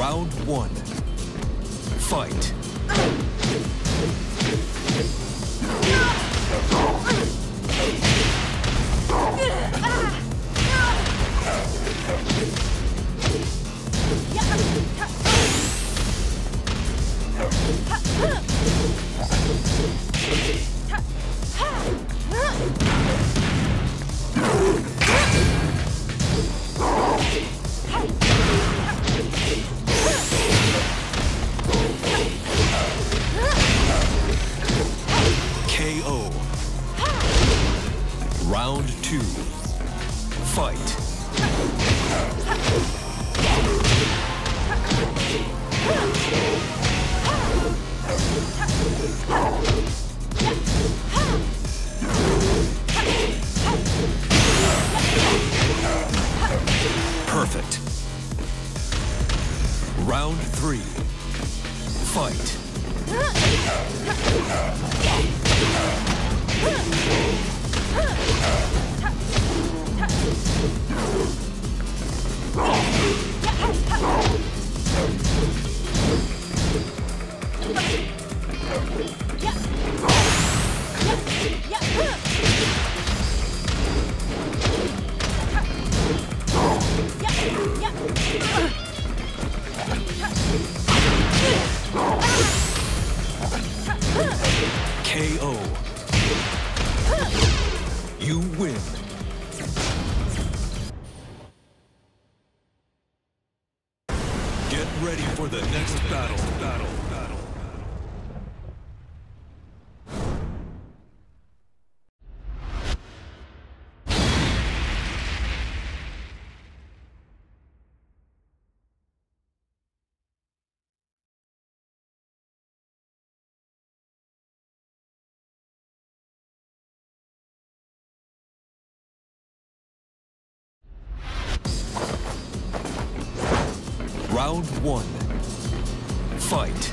Round one. Fight. KO. You win. Round one. Fight.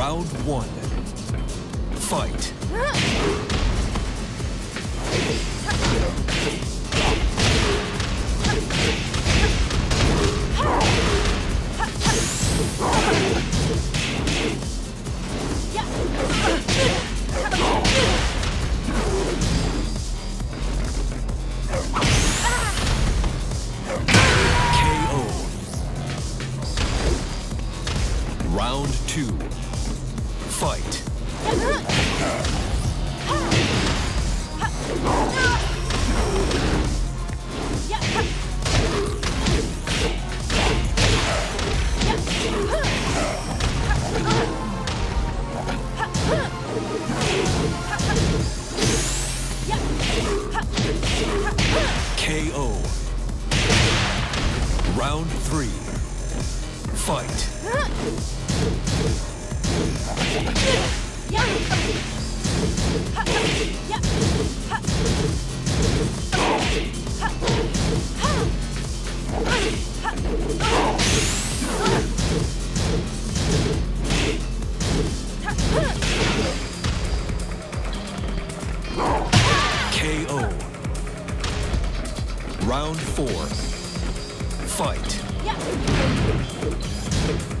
Round one. Fight. Fight. KO. Round four. Fight. KO.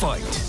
Fight.